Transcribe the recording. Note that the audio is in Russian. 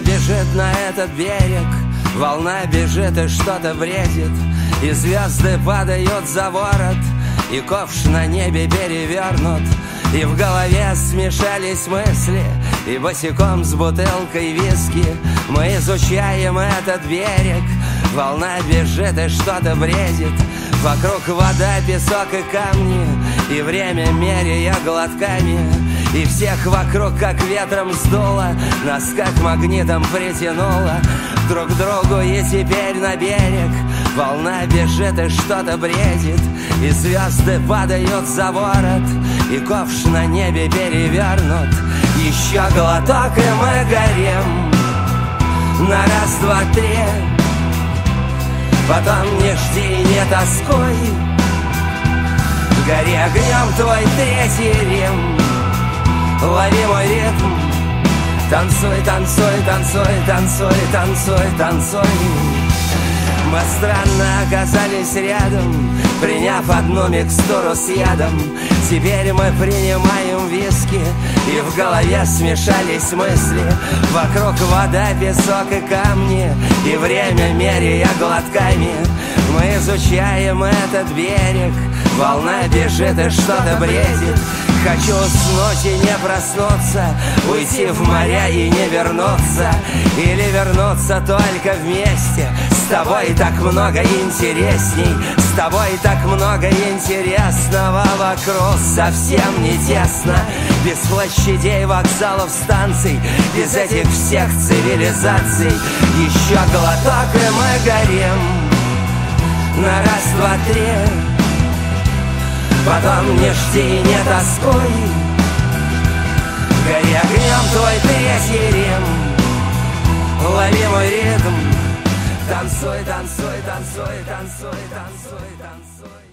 бежит на этот берег Волна бежит и что-то бредит И звезды падают за ворот И ковш на небе перевернут. И в голове смешались мысли И босиком с бутылкой виски Мы изучаем этот берег. Волна бежит и что-то бредит Вокруг вода, песок и камни И время меряя глотками И всех вокруг как ветром сдуло Нас как магнитом притянуло. Друг к другу и теперь на берег Волна бежит и что-то бредит. И звезды падают за ворот И ковш на небе перевернут. Еще глоток и мы горим. На раз, два, три. Потом не жди, не тоскуй. Гори огнем твой третий рим Лови мой ритм. Танцуй, танцуй, танцуй, танцуй, танцуй, танцуй. Мы странно оказались рядом Приняв одну микстуру с ядом. Теперь мы принимаем виски И в голове смешались мысли. Вокруг вода, песок и камни И время меряя глотками. Мы изучаем этот берег Волна бежит и что-то бредит Хочу уснуть и не проснуться Уйти в моря и не вернуться. Или вернуться только вместе. С тобой так много интересней С тобой так много интересного Вокруг. Совсем не тесно. Без площадей, вокзалов, станций Без этих всех цивилизаций. Еще глоток и мы горим. На раз, два, три Потом не жди, не тоской. Гори огнем твой третий рем Лови мой ритм. Танцуй, танцуй, танцуй, танцуй, танцуй, танцуй.